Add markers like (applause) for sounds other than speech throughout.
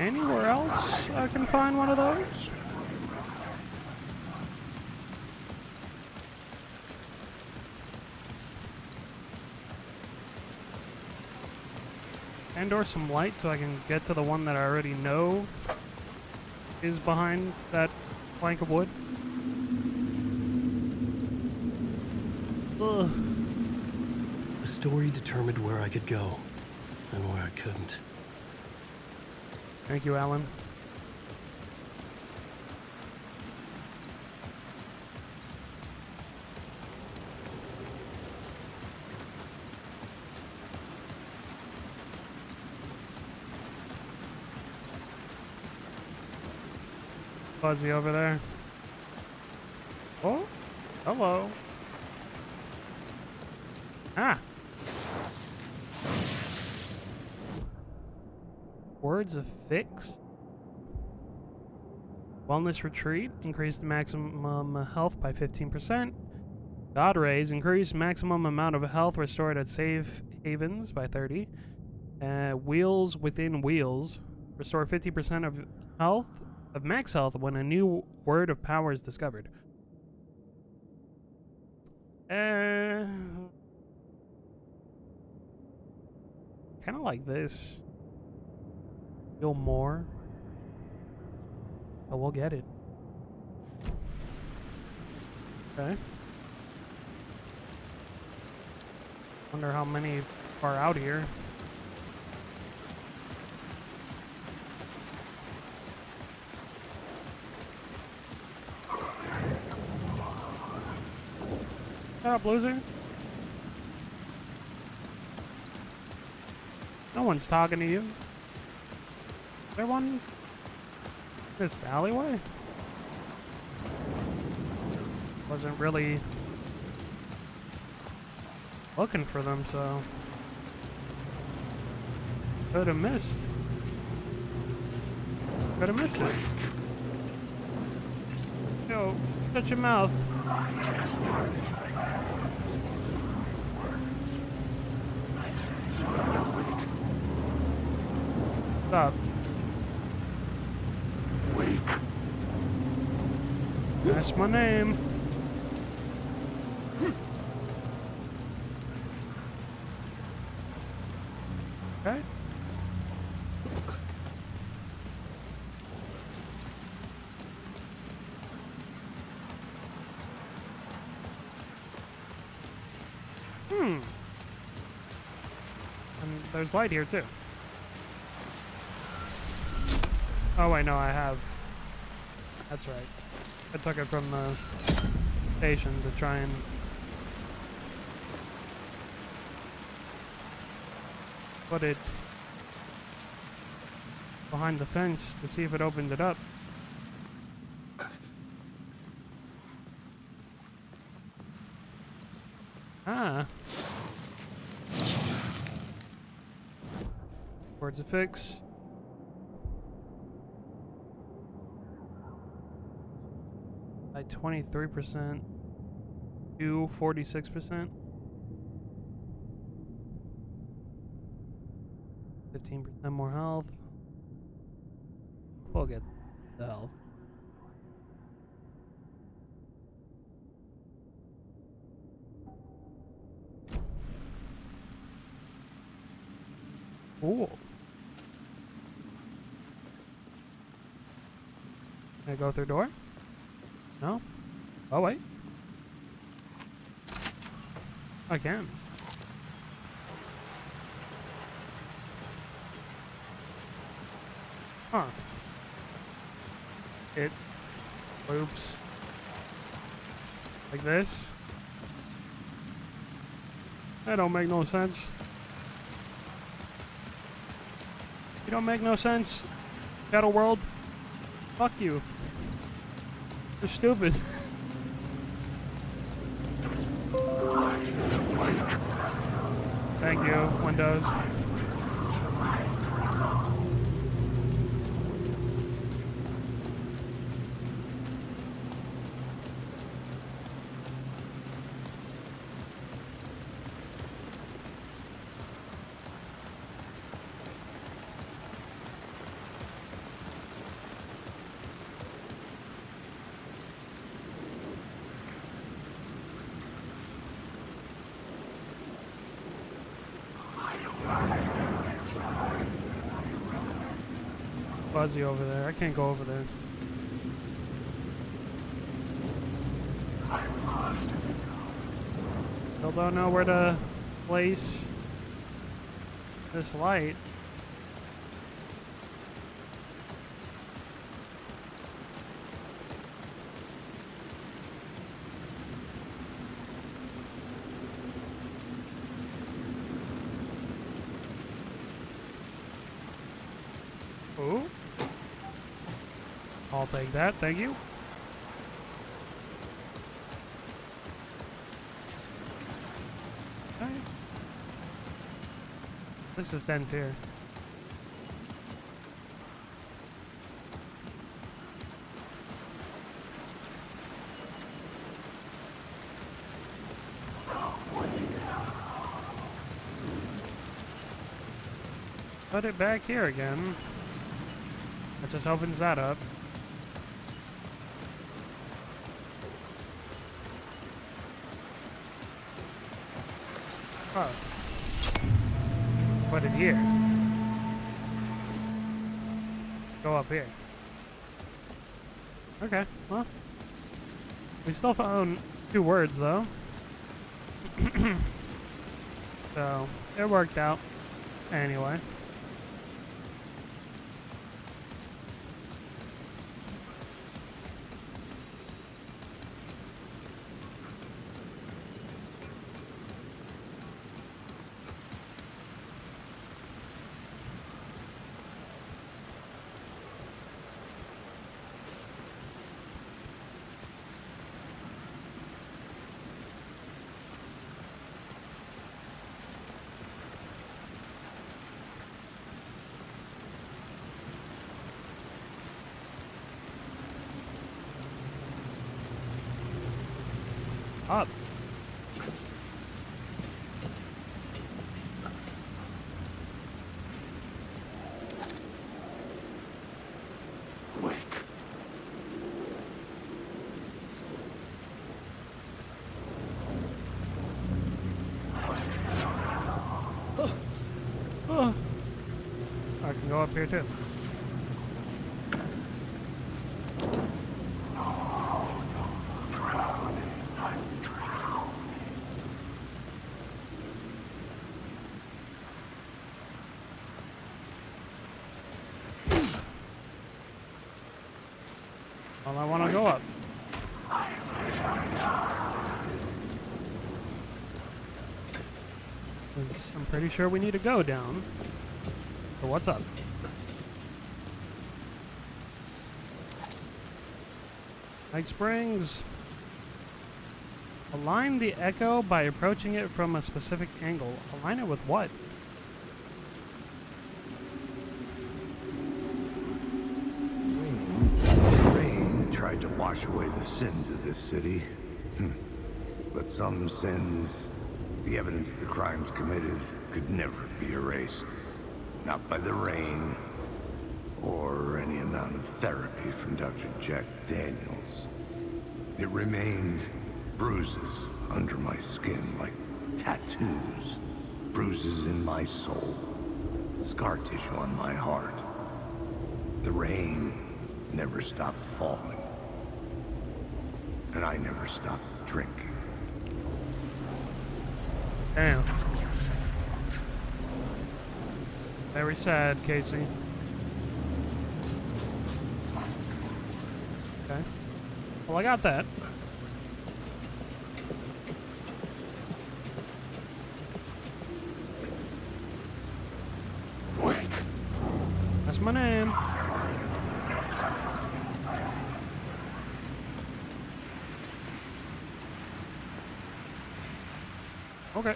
anywhere else I can find one of those? And or some light so I can get to the one that I already know is behind that plank of wood. Ugh. The story determined where I could go and where I couldn't. Thank you, Alan. Fuzzy over there. Oh, hello. Ah. Words of Fix. Wellness Retreat. Increase the maximum health by 15%. God Rays. Increase maximum amount of health restored at safe havens by 30. Uh, wheels within Wheels. Restore 50% of health, of max health when a new word of power is discovered. Uh, kind of like this. Feel more. But we'll get it. Okay. Wonder how many are out here. Shut up, loser. No one's talking to you. One? This alleyway? Wasn't really looking for them, so could have missed. Could have missed it. Yo, shut your mouth. Stop. That's my name. Okay. Hmm. And there's light here too. Oh wait, no, I have. That's right. I took it from the station to try and put it behind the fence to see if it opened it up. Ah. Words of fix. 23% to 46%. 15% more health. We'll get the health. Cool. Can I go through door? No? Oh, wait. I can. Huh. It loops like this. That don't make no sense. You don't make no sense. Shadow World. Fuck you. You're stupid. (laughs) Windows. Fuzzy over there. I can't go over there. Still don't know where to place this light. I'll take that, thank you. This just ends here. Put it back here again. That just opens that up. Oh. Put it here. Go up here. Okay, well. We still found two words, though. (clears throat) so, it worked out. Anyway. Up. Wake. Oh. I can go up here too. Well, I want to go up. I'm pretty sure we need to go down. So what's up? Lake Springs. Align the echo by approaching it from a specific angle. Align it with what? Rain tried to wash away the sins of this city. Hmm. But some sins, the evidence of the crimes committed, could never be erased. Not by the rain, or any amount of therapy from Dr. Jack Daniels. It remained bruises under my skin like tattoos. Bruises in my soul. Scar tissue on my heart. The rain never stopped falling. And I never stopped drinking. Damn. Very sad, Casey. Okay. Well, I got that. Wake. That's my name. Okay.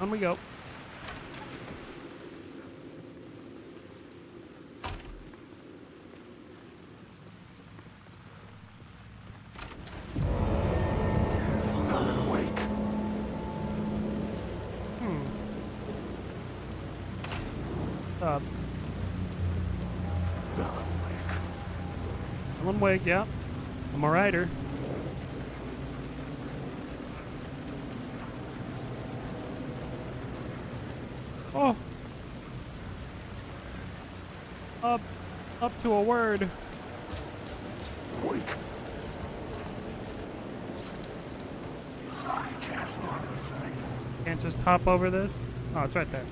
On we go. Wake. Hmm. Uh, Alan Wake, yeah. I'm a rider. Oh. Up. Up to a word. Can't just hop over this? Oh, it's right there.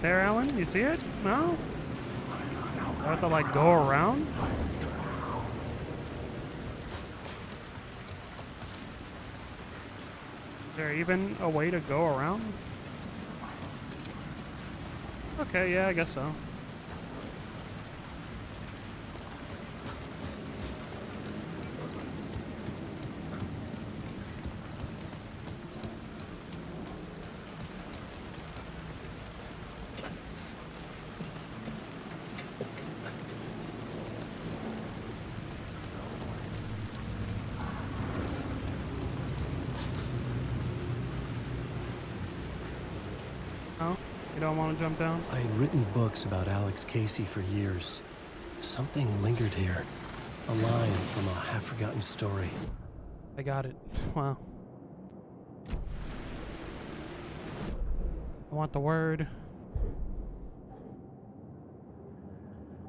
There, Alan? You see it? No? I have to, like, go around? Is there even a way to go around? Okay, yeah, I guess so. Oh, you don't want to jump down? I had written books about Alex Casey for years. Something lingered here. A line from a half-forgotten story. I got it. (laughs) Wow. I want the word.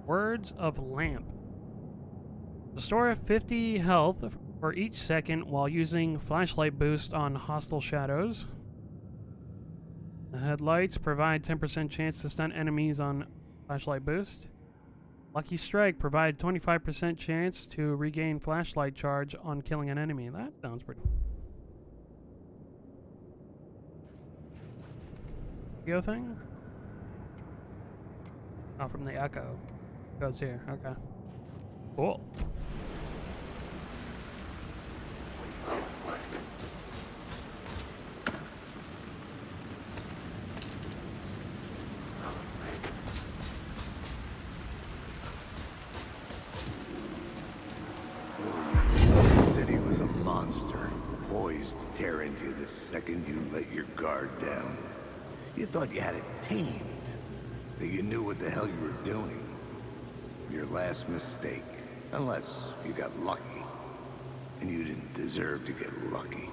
Words of Lamp. Restore 50 health for each second while using flashlight boost on hostile shadows. The headlights provide 10% chance to stun enemies on flashlight boost. Lucky Strike provide 25% chance to regain flashlight charge on killing an enemy. That sounds pretty. Go thing? Oh, from the echo. Goes here. Okay. Cool. The city was a monster, poised to tear into you the second you let your guard down. You thought you had it tamed, that you knew what the hell you were doing. Your last mistake, unless you got lucky. And you didn't deserve to get lucky.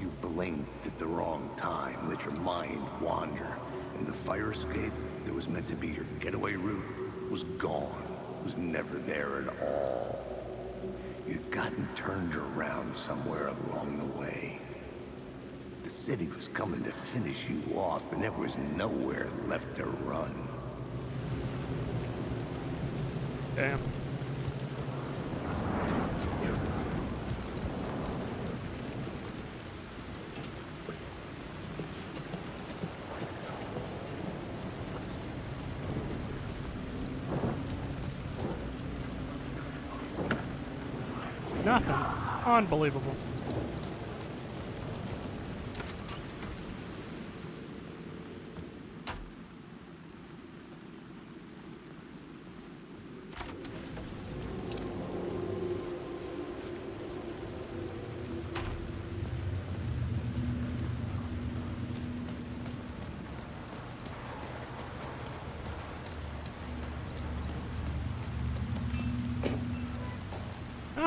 You blinked at the wrong time, let your mind wander, and the fire escape that was meant to be your getaway route was gone, was never there at all. You'd gotten turned around somewhere along the way. The city was coming to finish you off, and there was nowhere left to run. Damn. Nothing. Unbelievable.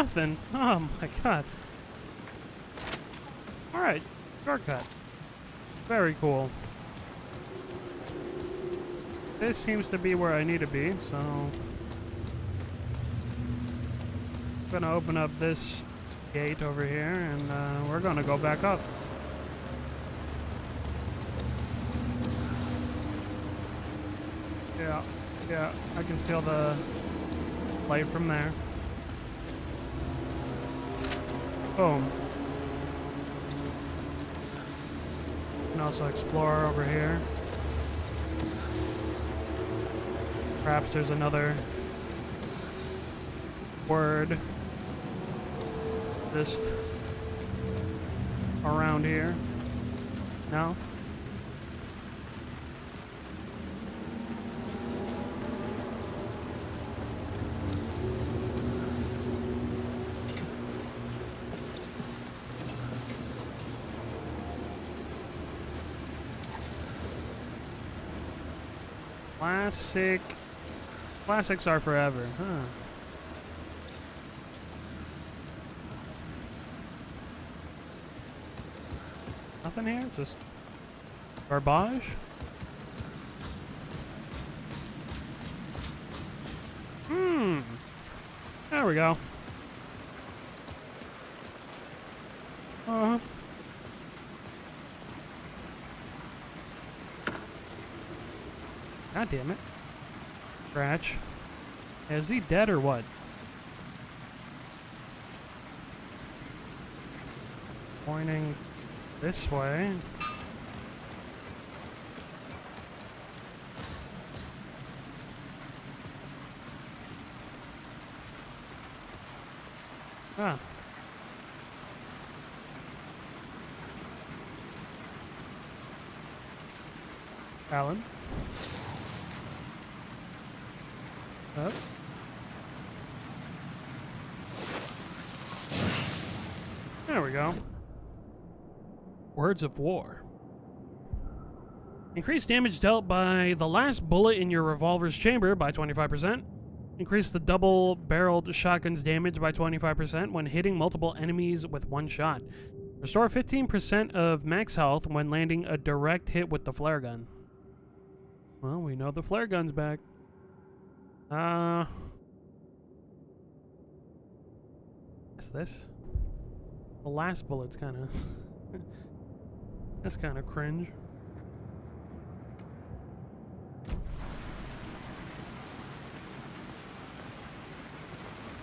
Nothing. Oh my god. Alright, shortcut. Very cool. This seems to be where I need to be, so... I'm gonna open up this gate over here, and uh, we're gonna go back up. Yeah, yeah, I can see the light from there. Boom. Can also explore over here. Perhaps there's another word just around here. No? Classic. Classics are forever, huh? Nothing here? Just garbage? Hmm. There we go. Uh-huh. God damn it. Scratch. Is he dead or what? Pointing this way. Ah. Alan? Up. There we go. Words of War. Increase damage dealt by the last bullet in your revolver's chamber by 25%. Increase the double barreled shotgun's damage by 25% when hitting multiple enemies with one shot. Restore 15% of max health when landing a direct hit with the flare gun. Well, we know the flare gun's back. Uh. What's this? The last bullet's kind of. (laughs) that's kind of cringe.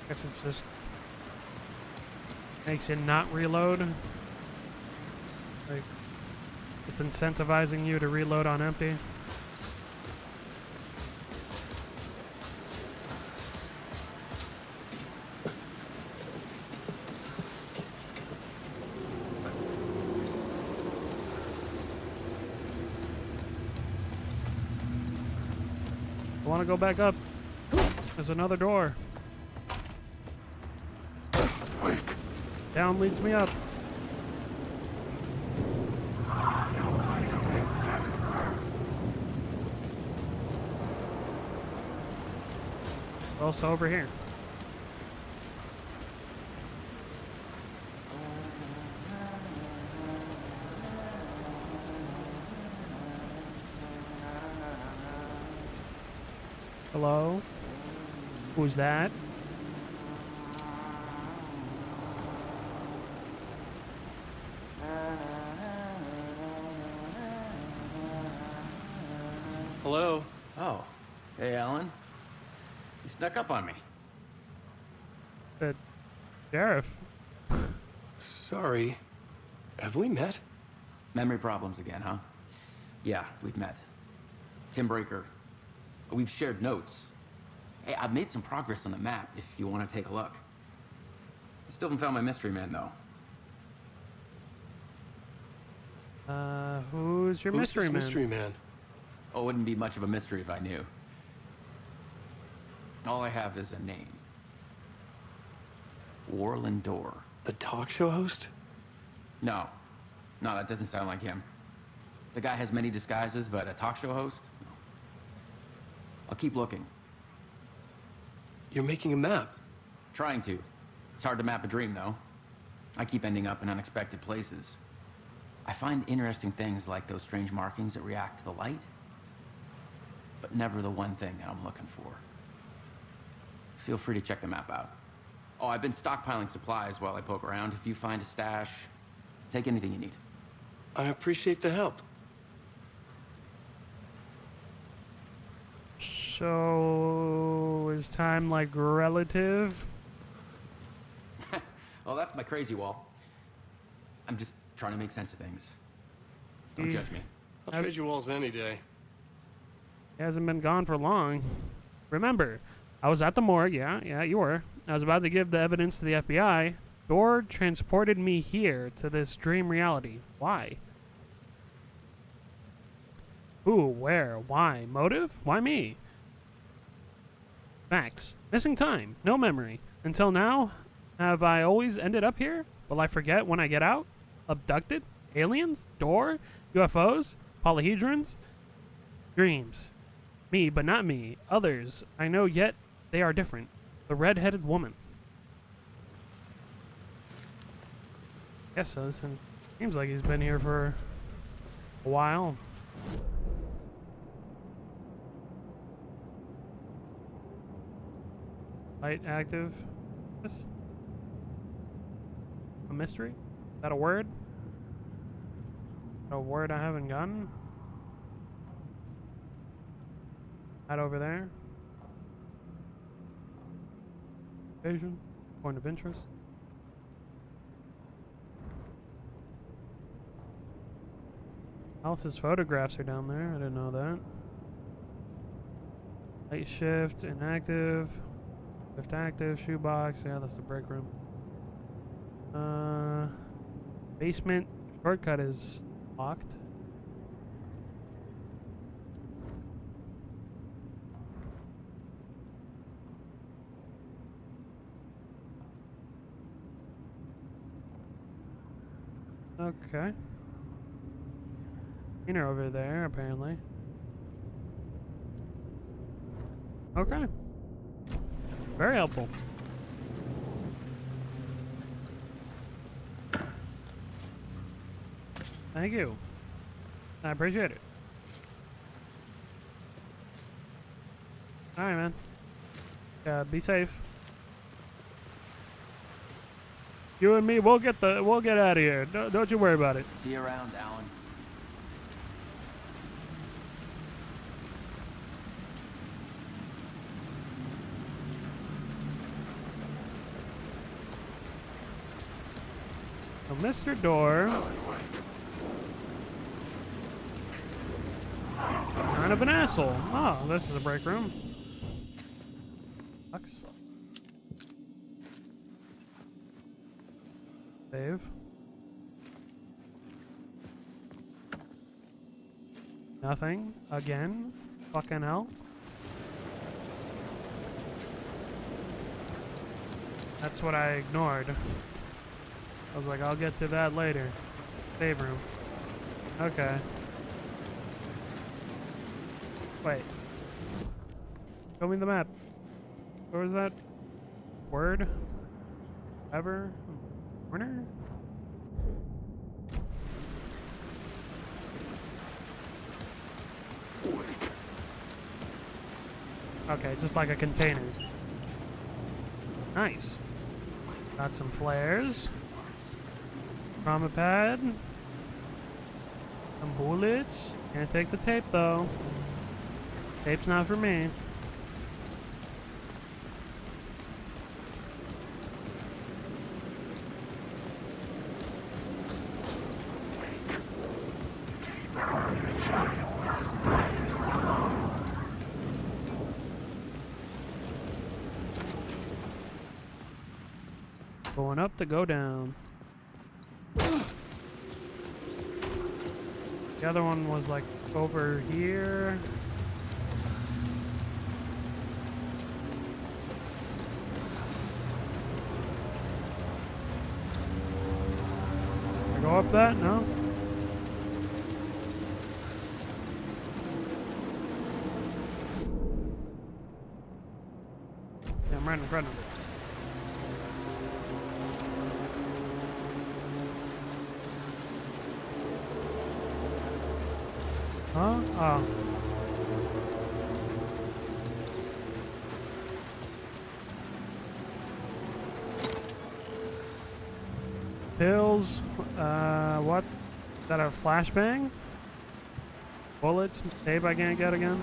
I guess it's just makes you not reload. Like it's incentivizing you to reload on empty. Want to go back up. There's another door. Down leads me up. Also over here. Hello? Who's that? Hello? Oh. Hey, Alan. You snuck up on me. The sheriff. Sorry. Have we met? Memory problems again, huh? Yeah, we've met. Tim Breaker. We've shared notes. Hey, I've made some progress on the map if you want to take a look. I still haven't found my mystery man, though. Uh, who's your Who's mystery this man? mystery man? Oh, it wouldn't be much of a mystery if I knew. All I have is a name. Warlin Door. The talk show host? No. No, that doesn't sound like him. The guy has many disguises, but a talk show host? I'll keep looking. You're making a map. Trying to. It's hard to map a dream, though. I keep ending up in unexpected places. I find interesting things like those strange markings that react to the light, but never the one thing that I'm looking for. Feel free to check the map out. Oh, I've been stockpiling supplies while I poke around. If you find a stash, take anything you need. I appreciate the help. So is time like relative? (laughs) Oh, that's my crazy wall. I'm just trying to make sense of things. Don't Mm. judge me. I'll trade you walls any day. He hasn't been gone for long. Remember, I was at the morgue. Yeah, yeah, you were. I was about to give the evidence to the FBI. Door transported me here to this dream reality. Why? Who? Where? Why? Motive? Why me? Facts. Missing time. No memory. Until now, have I always ended up here? Will I forget when I get out? Abducted? Aliens? Door? UFOs? Polyhedrons? Dreams. Me, but not me. Others. I know yet they are different. The red-headed woman. Guess so, since Seems like he's been here for a while. Light active. This? A mystery? Is that a word? A word I haven't gotten? That over there. Vision. Point of interest. Alice's photographs are down there. I didn't know that. Light shift, inactive. Shift active, shoebox. Yeah, that's the break room. Uh, basement shortcut is locked. Okay. Cleaner over there, apparently. Okay. Very helpful. Thank you. I appreciate it. Alright, man. Yeah, be safe. You and me, we'll get the, we'll get out of here. Don't, don't you worry about it. See you around, Alan. So Mr. Door. Kind of an asshole. Oh, this is a break room. Sucks. Save. Nothing. Again. Fucking hell. That's what I ignored. I was like, I'll get to that later. Save room. Okay. Wait. Show me the map. Where was that? Word? Ever? Corner? Okay, just like a container. Nice. Got some flares. Trauma pad. Some bullets. Can't take the tape though. Tape's not for me. Going up to go down. The other one was like over here. I go up that? No? Yeah, I'm right in front of it. That a flashbang? Bullets? Tape I can't get again?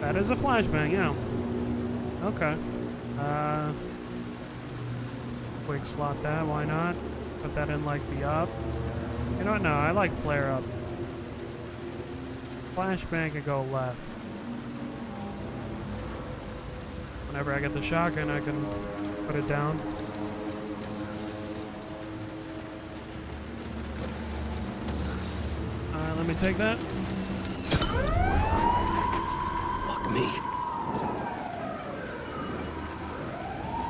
That is a flashbang, yeah. Okay. Uh, quick slot that, why not? Put that in like the up. You know, I like flare up. Flashbang can go left. Whenever I get the shotgun, I can put it down. Me take that. Fuck me.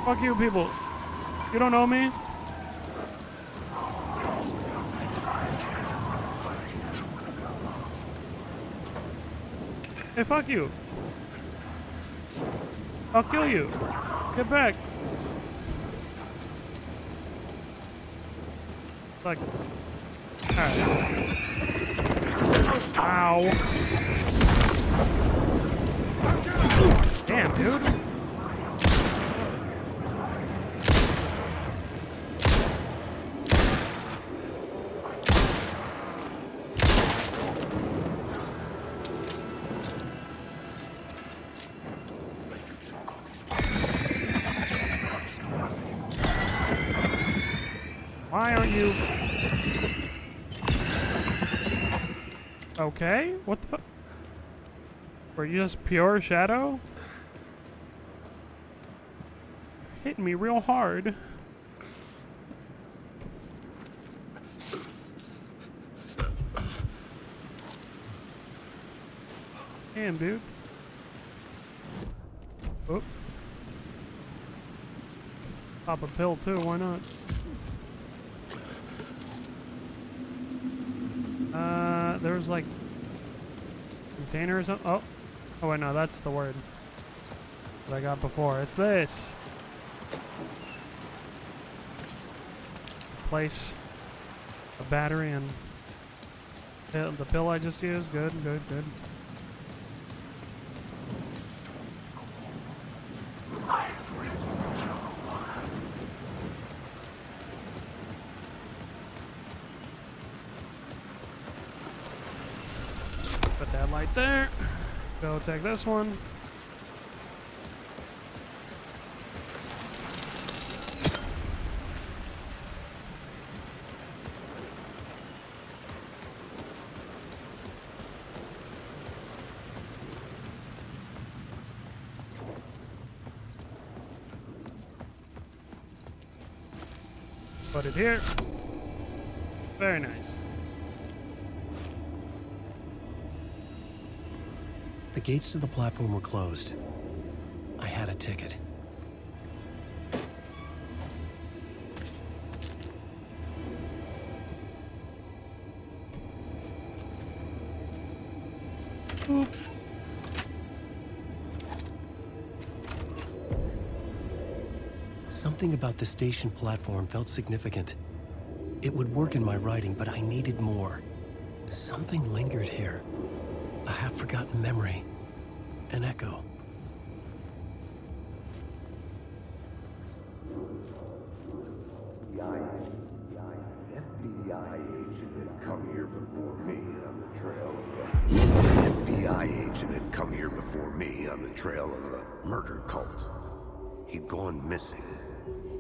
Fuck you people. You don't know me? Hey, fuck you. I'll kill you. Get back. Like, alright. Ow. Damn, dude. Why aren't you... Okay, what the fuck? Were you just pure shadow? Hitting me real hard. Damn, dude. Oh. Pop a pill too, why not? Uh, there's like container or something. Oh, oh wait, no, that's the word that I got before. It's this. Place a battery and the pill I just used. Good, good, good. Put that light there. Take this one. Put it here. Gates to the platform were closed. I had a ticket. Oop. Something about the station platform felt significant. It would work in my writing, but I needed more. Something lingered here. A half-forgotten memory. An echo. FBI agent had come here before me on the trail of a... FBI agent had come here before me on the trail of a murder cult. He'd gone missing,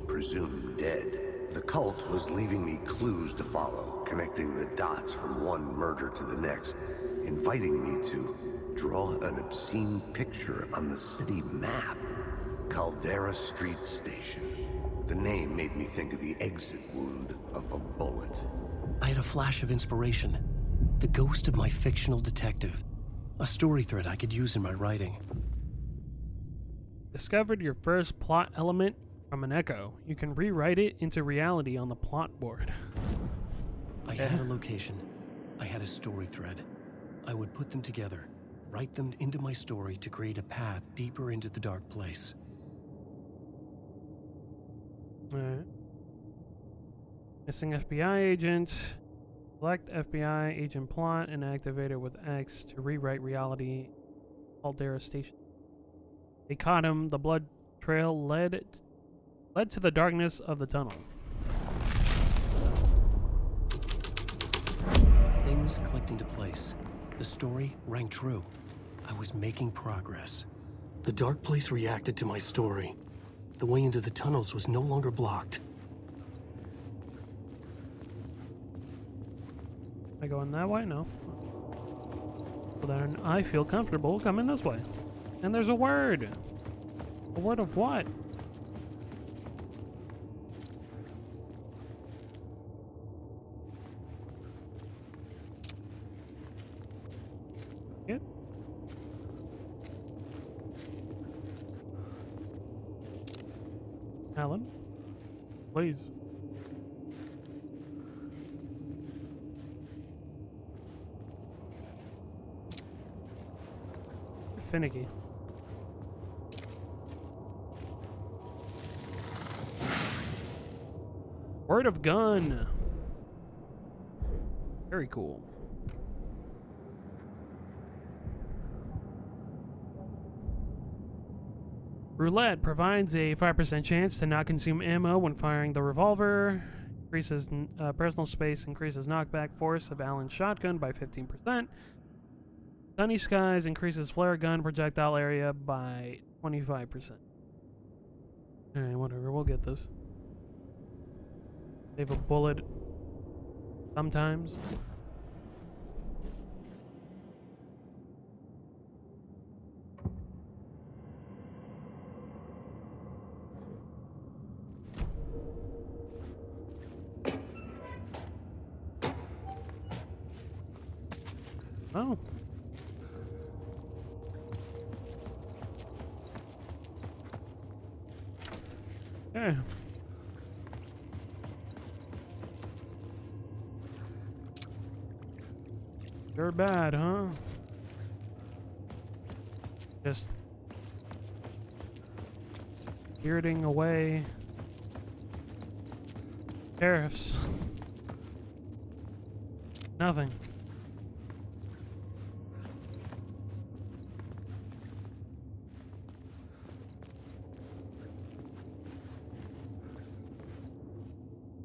presumed dead. The cult was leaving me clues to follow, connecting the dots from one murder to the next, inviting me to draw an obscene picture on the city map. Caldera Street Station. The name made me think of the exit wound of a bullet. I had a flash of inspiration. The ghost of my fictional detective. A story thread I could use in my writing. Discovered your first plot element from an echo. You can rewrite it into reality on the plot board. I had a location. I had a story thread. I would put them together, write them into my story to create a path deeper into the dark place. Alright. Missing FBI agent. Select FBI agent plot and activate it with X to rewrite reality. Caldera Station. They caught him. The blood trail led led to the darkness of the tunnel. Things clicked into place. The story rang true. I was making progress. The dark place reacted to my story. The way into the tunnels was no longer blocked. I go going that way? No. Well, then I feel comfortable coming this way. And there's a word. A word of what? Alan, please. You're finicky. Word of gun. Very cool. Roulette provides a 5% chance to not consume ammo when firing the revolver. Increases uh, personal space, increases knockback force of Alan's shotgun by 15%. Sunny Skies increases flare gun projectile area by 25%. Alright, whatever, we'll get this. Save a bullet sometimes.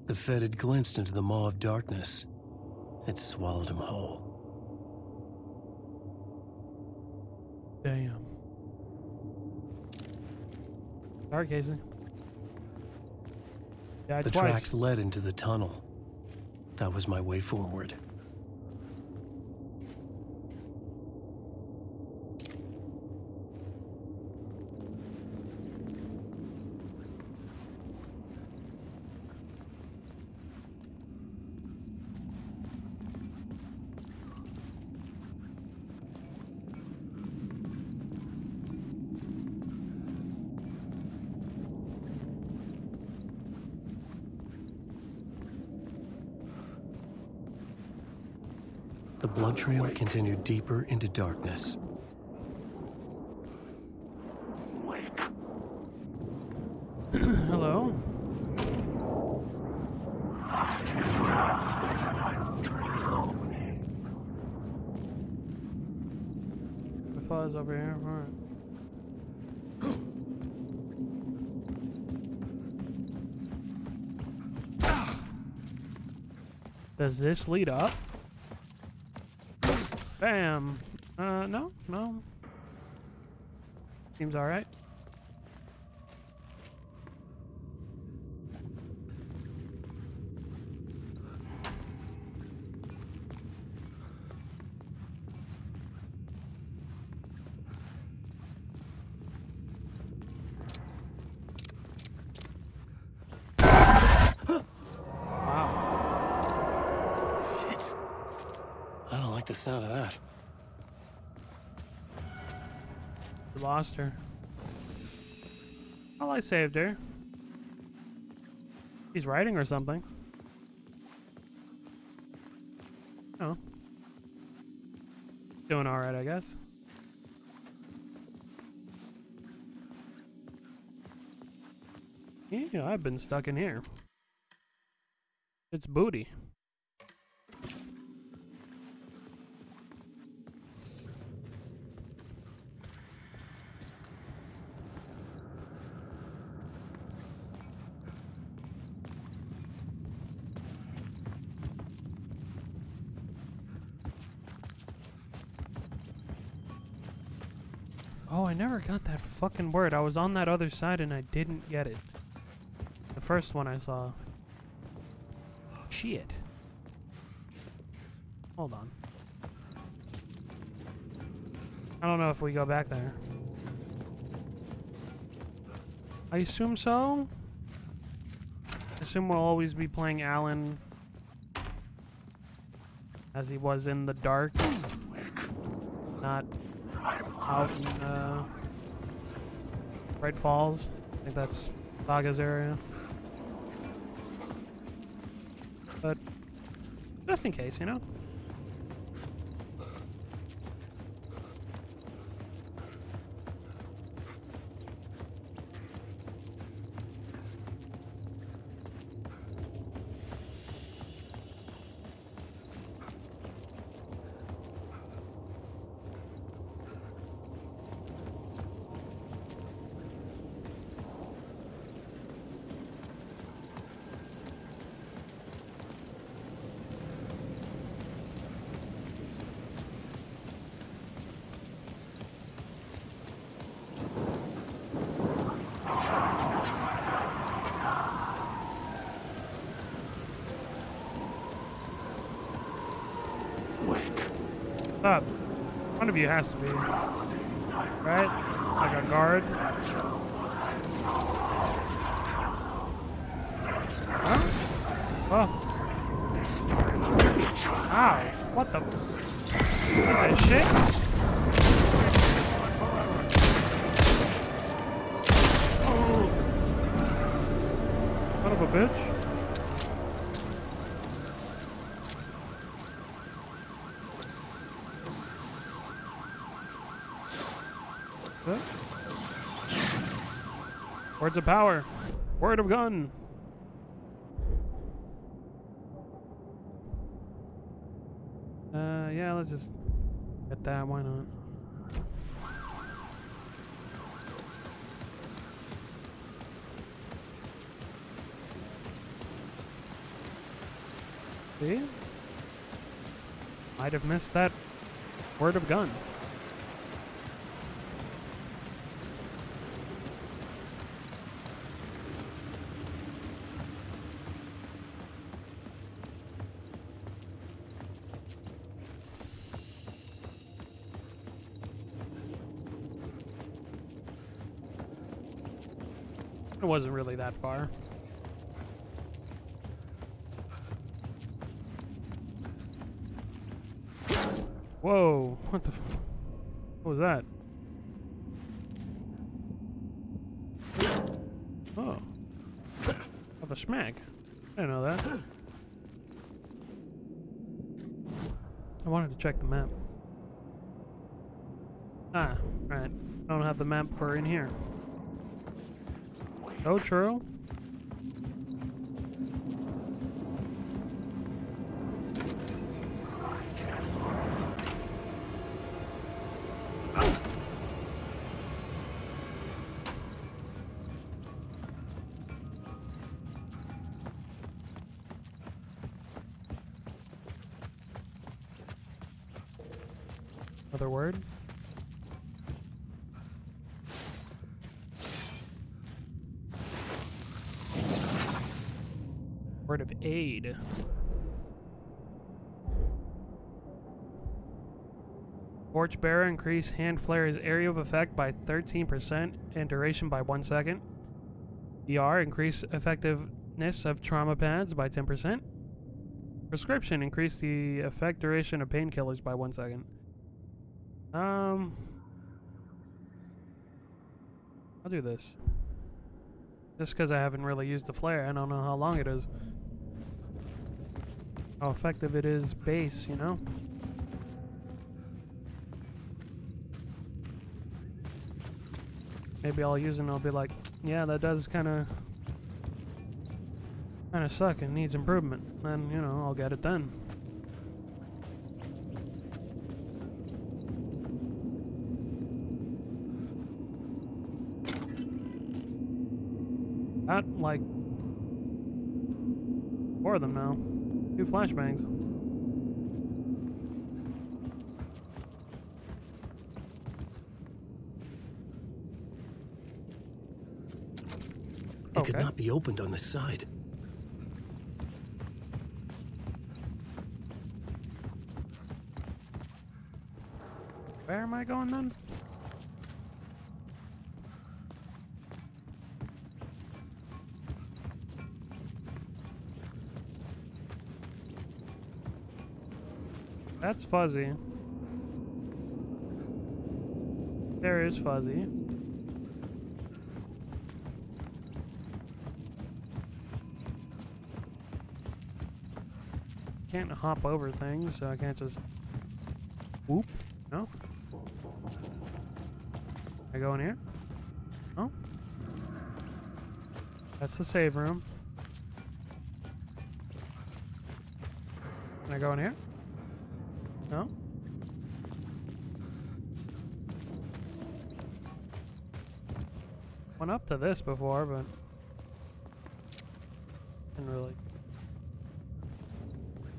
The Fed had glimpsed into the maw of darkness. It swallowed him whole. Damn. Sorry, Casey. Died The twice. tracks led into the tunnel. That was my way forward. Blood trail continued deeper into darkness. Wake. (clears throat) Hello. The fuzz over here. All right. Does this lead up? Bam. Uh, no, no. Seems alright. Wow. Shit. I don't like the sound of that. Her. Well, I saved her. He's writing or something. Oh. Doing alright, I guess. Yeah, I've been stuck in here. It's booty. Oh, I never got that fucking word. I was on that other side and I didn't get it. The first one I saw. Shit. Hold on. I don't know if we go back there. I assume so. I assume we'll always be playing Alan as he was in the dark. Not out in uh, Bright Falls. I think that's Saga's area. But just in case, you know. Up. One of you has to be. Right? Like a guard. Huh? Oh. Ow. What the? What shit? Son of a bitch. Huh? Words of power. Word of gun. Uh, yeah, let's just get that. Why not? See? Might have missed that word of gun. Wasn't really that far. Whoa, what the What was that? Oh. Of a schmack. I didn't know that. I wanted to check the map. Ah, right. I don't have the map for in here. Oh, true. Another word? Word of aid. Torchbearer increase hand flare's area of effect by 13% and duration by 1 second. ER increase effectiveness of trauma pads by 10%. Prescription increase the effect duration of painkillers by 1 second. Um I'll do this. Just because I haven't really used the flare, I don't know how long it is. How effective it is base, you know? Maybe I'll use it and I'll be like, yeah, that does kind of kind of suck and needs improvement. Then, you know, I'll get it then. Got like four of them now. Two flashbangs. It could not be opened on the side. Where am I going then? That's fuzzy. There is fuzzy. Can't hop over things, so I can't just whoop. No? I go in here? Oh. That's the save room. Can I go in here? No? Went up to this before, but didn't really.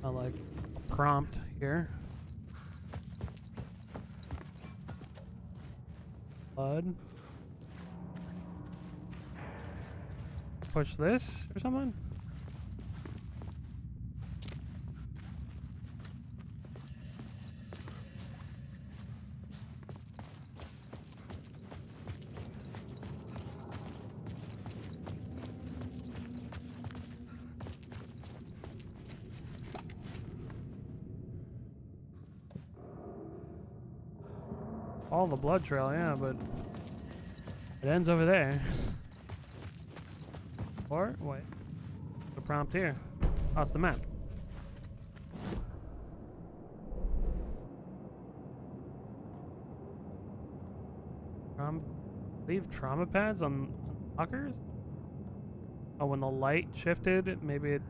Not like a prompt here. Blood. Push this or something? all the blood trail, yeah, but it ends over there. or, wait, the prompt here. Oh, it's the map. Um, leave trauma pads on lockers? Oh, when the light shifted, maybe it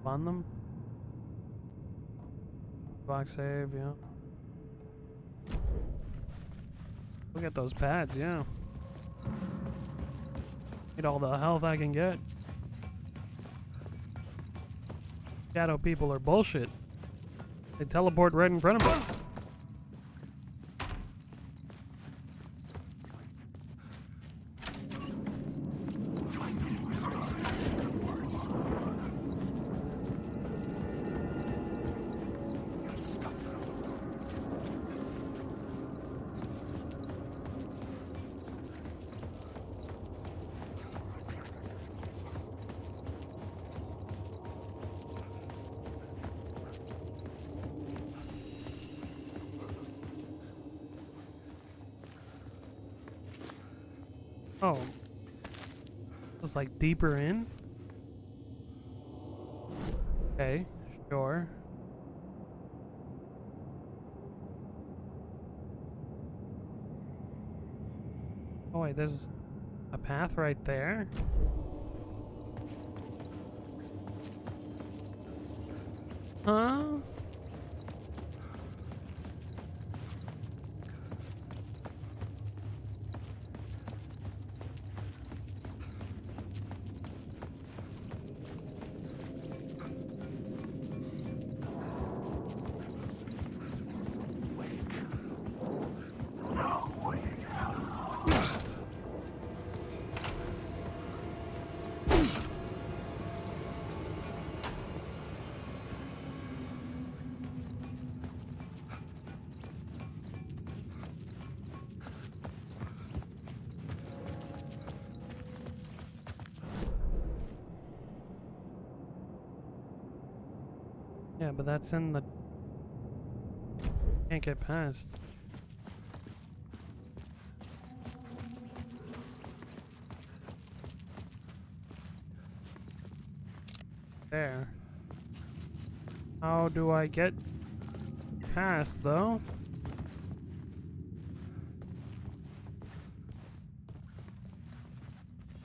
spun them? Box save, yeah. At those pads, yeah. Get all the health I can get. Shadow people are bullshit. They teleport right in front of me. Like deeper in? Okay, sure. Oh wait, there's a path right there? That's in the... Can't get past. There. How do I get past, though?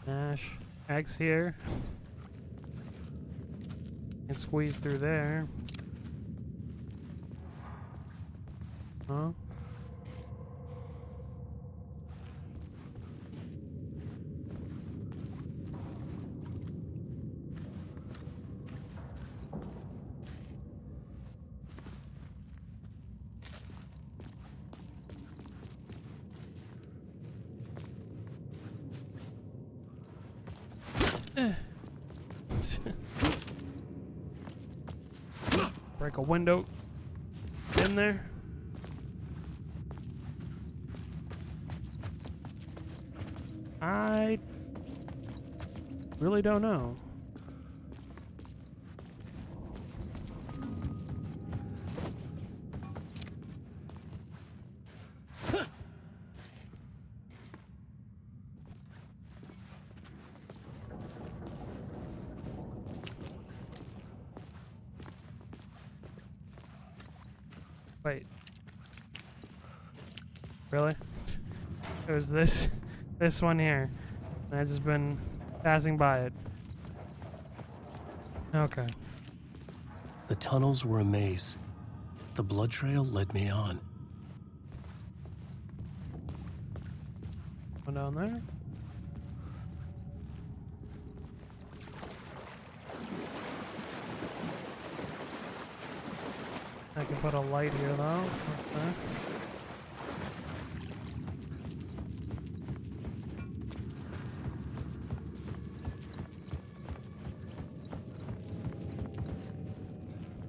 Mash X here. (laughs) And squeeze through there. Huh? (laughs) Break a window in there. I really don't know. Wait. Really? It was this this one here. I've just been passing by it. Okay. The tunnels were a maze. The blood trail led me on. One down there. I can put a light here though. Okay.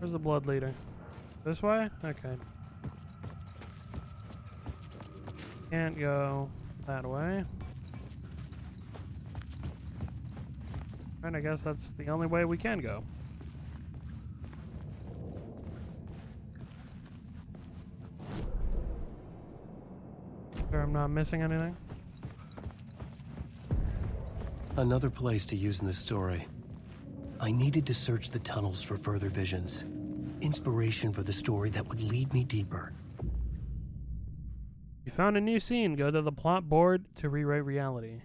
Where's the blood leader? This way? Okay. Can't go that way. And I guess that's the only way we can go. Sure I'm not missing anything. Another place to use in the story. I needed to search the tunnels for further visions. Inspiration for the story that would lead me deeper. You found a new scene. Go to the plot board to rewrite reality.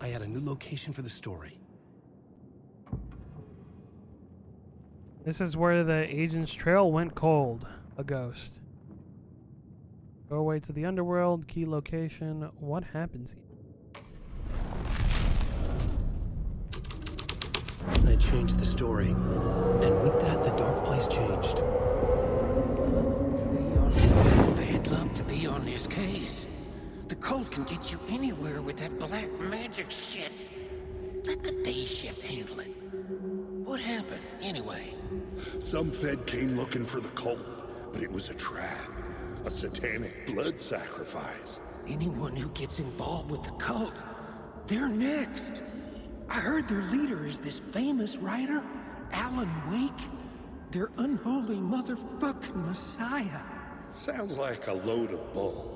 I had a new location for the story. This is where the agent's trail went cold. A ghost. Doorway to the underworld. Key location. What happens here? I changed the story. And with that, the dark place changed. It's bad luck to be on this case. The cult can get you anywhere with that black magic shit. Let the day shift handle it. What happened, anyway? Some Fed came looking for the cult, but it was a trap. A satanic blood sacrifice. Anyone who gets involved with the cult, they're next. I heard their leader is this famous writer, Alan Wake. Their unholy motherfucking messiah. Sounds like a load of bull.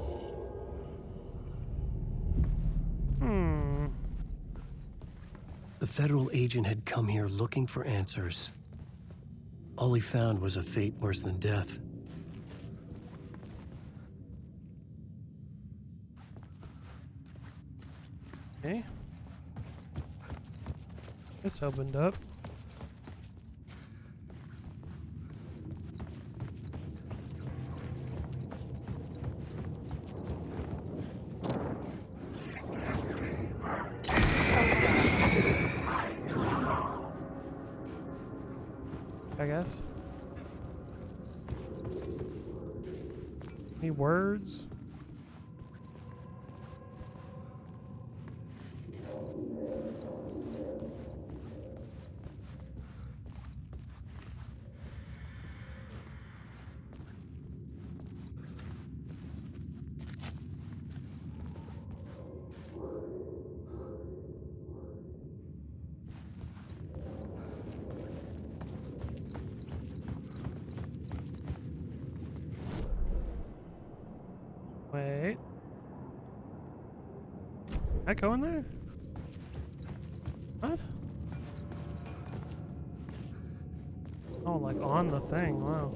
Hmm. The federal agent had come here looking for answers. All he found was a fate worse than death. Okay. This opened up. I guess. Any words? Wait. I go in there? What? Oh, like on the thing. Wow.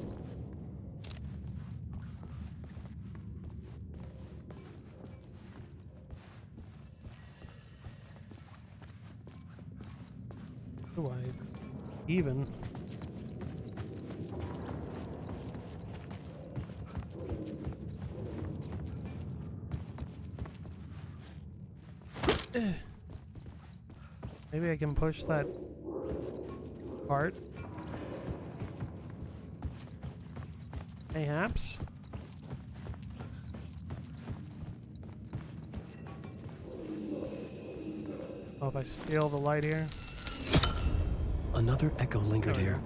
Do I even? Maybe I can push that part. Mayhaps. Oh, if I steal the light here. Another echo lingered here.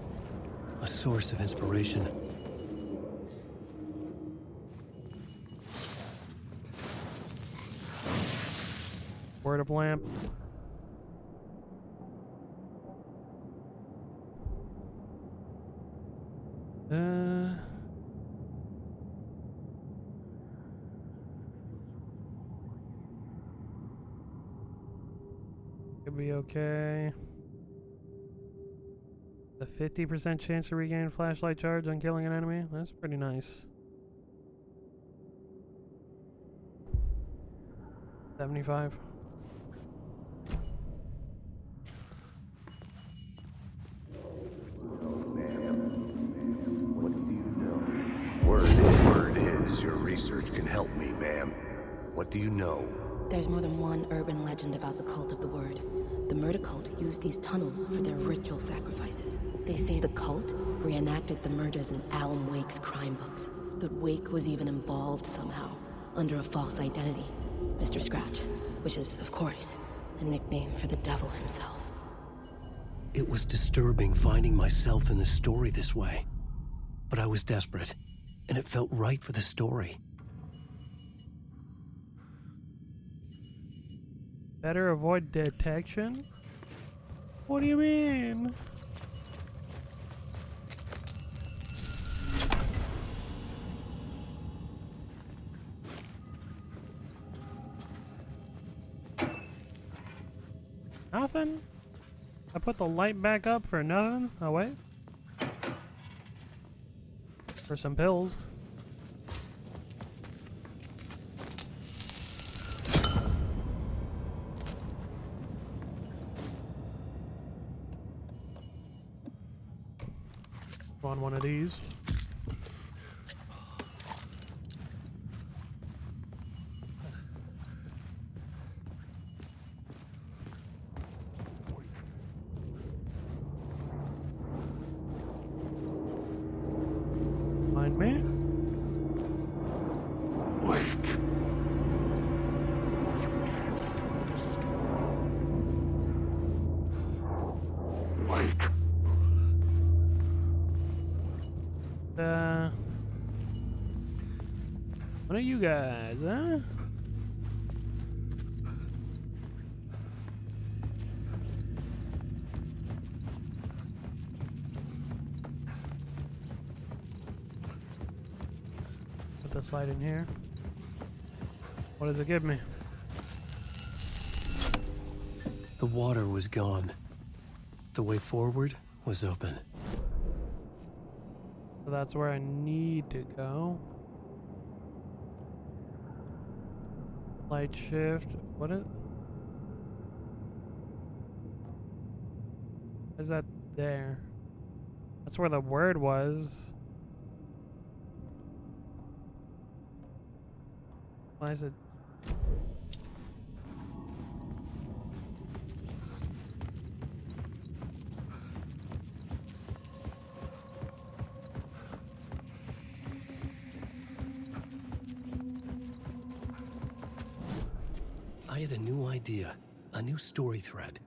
A source of inspiration. Word of lamp. Uh. Could be okay. The 50% chance to regain flashlight charge on killing an enemy? That's pretty nice. 75. Do you know? There's more than one urban legend about the cult of the word. The murder cult used these tunnels for their ritual sacrifices. They say the cult reenacted the murders in Alan Wake's crime books. That Wake was even involved somehow, under a false identity. Mr. Scratch, which is, of course, a nickname for the devil himself. It was disturbing finding myself in the story this way. But I was desperate, and it felt right for the story. Better avoid detection? What do you mean? Nothing? I put the light back up for nothing? Oh wait. For some pills. On one of these. You guys, huh? Put this light in here. What does it give me? The water was gone. The way forward was open. So that's where I need to go. Light shift. What is? Is that there? That's where the word was. Why is it? Idea, a new story thread.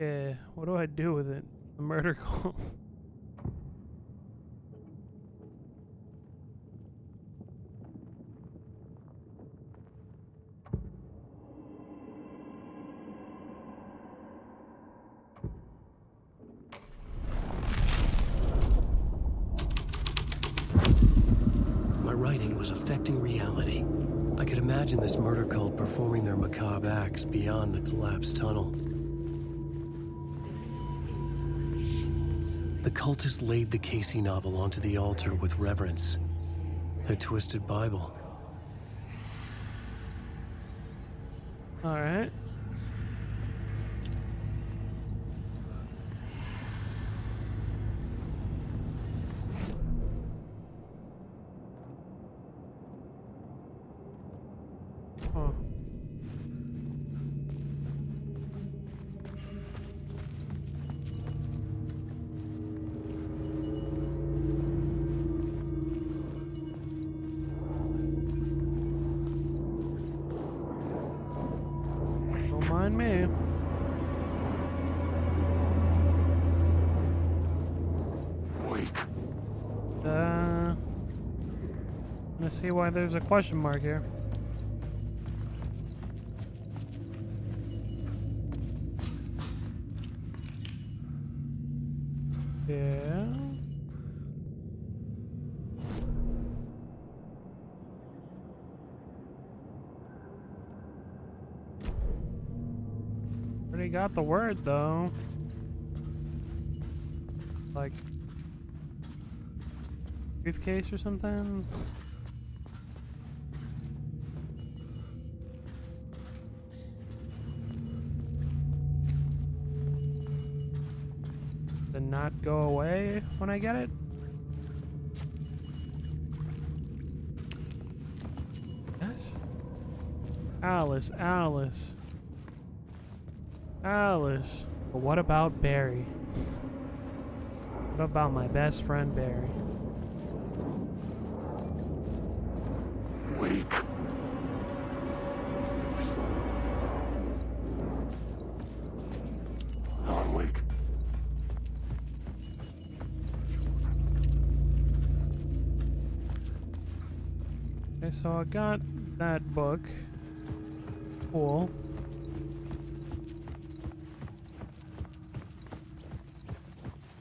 Yeah. What do I do with it? The murder call. (laughs) My writing was affecting reality. I could imagine this murder cult performing their macabre acts beyond the collapsed tunnel. The cultists laid the Casey novel onto the altar with reverence. Their twisted Bible. All right. Why there's a question mark here. Yeah. Already got the word though. Like briefcase or something? Go away when I get it? Yes? Alice, Alice. Alice. But what about Barry? What about my best friend Barry? Wake. Alan Wake. Okay, so I got that book. Cool.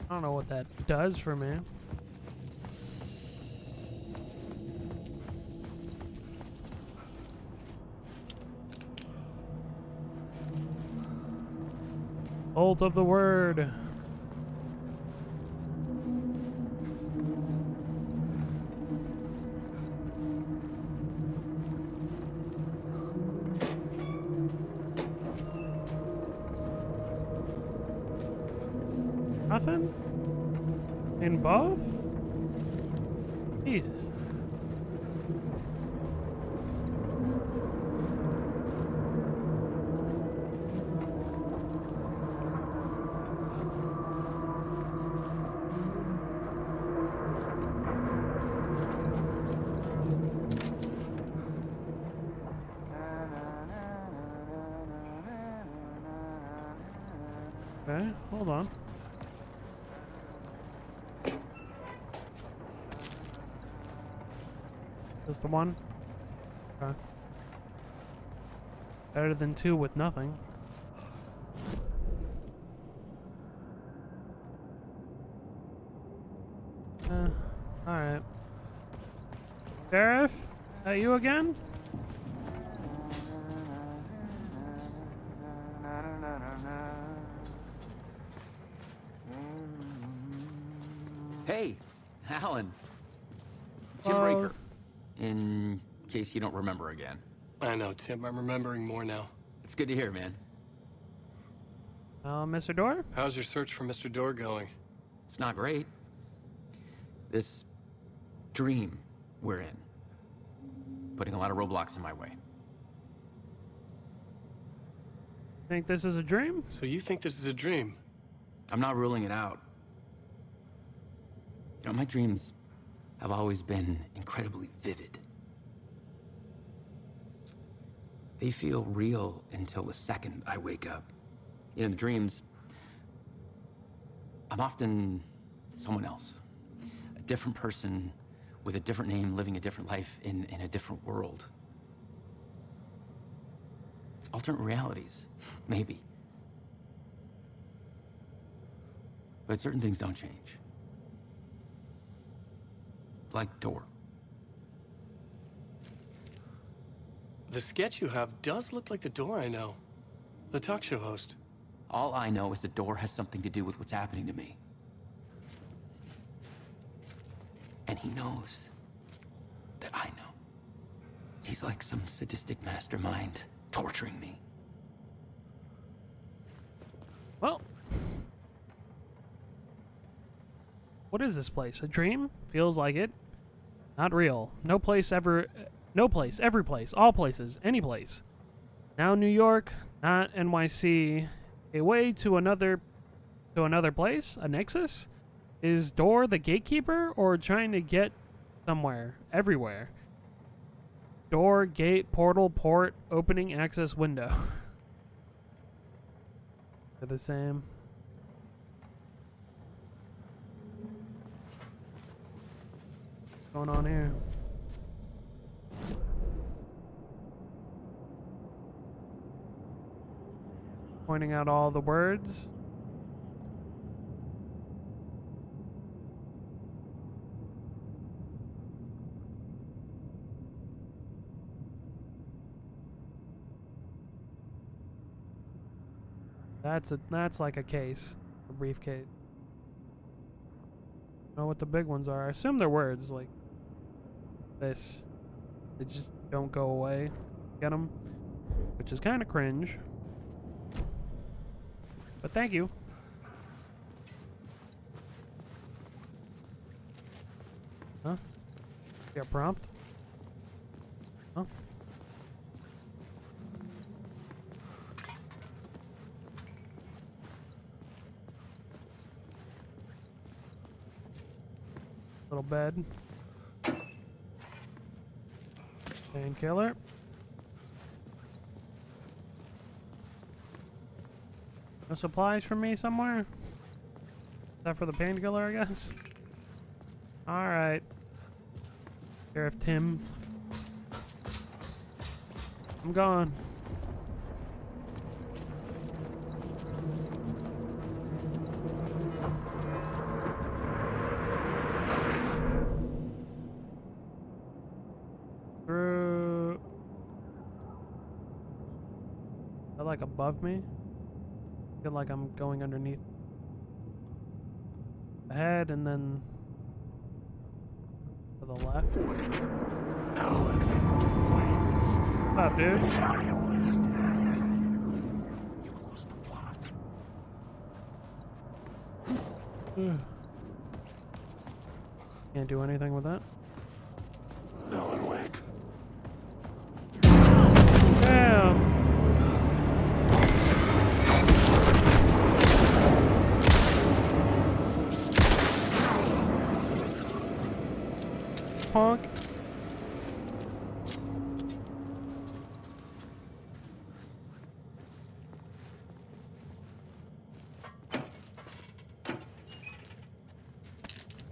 I don't know what that does for me. Bolt of the word. The one? Okay. Better than two with nothing. Uh, alright. Sheriff? That you again? Hey, Alan. Tim Hello. Breaker. In case you don't remember again. I know, Tim. I'm remembering more now. It's good to hear, man. Uh, Mr. Door? How's your search for Mr. Door going? It's not great. This dream we're in, putting a lot of roadblocks in my way. Think this is a dream? So you think this is a dream? I'm not ruling it out. You know, my dreams have always been incredibly vivid. They feel real until the second I wake up. In the dreams, I'm often someone else. A different person with a different name, living a different life in, in a different world. It's alternate realities, (laughs) maybe. But certain things don't change. Like door. The sketch you have does look like the door I know. The talk show host. All I know is the door has something to do with what's happening to me. And he knows that I know. He's like some sadistic mastermind torturing me. Well. What is this place? A dream? Feels like it. Not real. No place ever. No place. Every place. All places. Any place. Now New York. Not NYC. A way to another. To another place? A nexus? Is Door the gatekeeper or trying to get somewhere? Everywhere. Door, gate, portal, port, opening, access, window. (laughs) They're the same. What's going on here? Pointing out all the words. That's a that's like a case, a briefcase. Know what the big ones are? I assume they're words like this. They just don't go away. Get them, which is kind of cringe. But thank you. Huh? A prompt? Huh? Little bed. Painkiller. No supplies for me somewhere? Is that for the painkiller, I guess? Alright. Sheriff Tim. I'm gone. Through. Like above me? feel like I'm going underneath the head and then to the left. What's up, dude? (sighs) Can't do anything with that.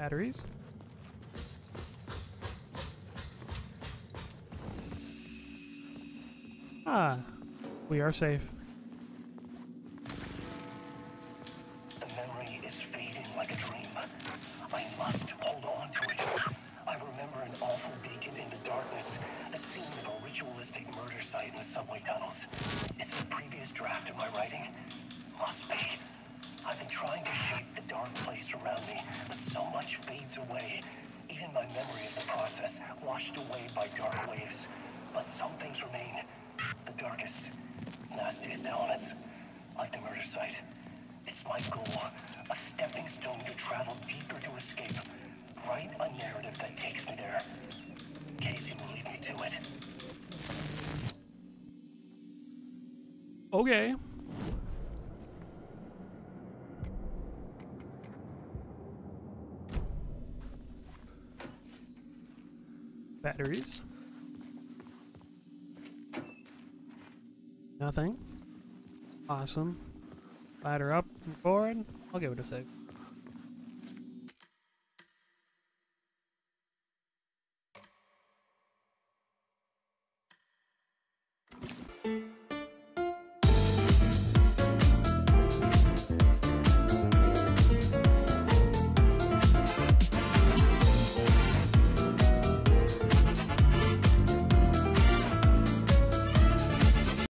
batteries. Ah, we are safe. Nothing. Awesome. Ladder up and forward. I'll give it a sec.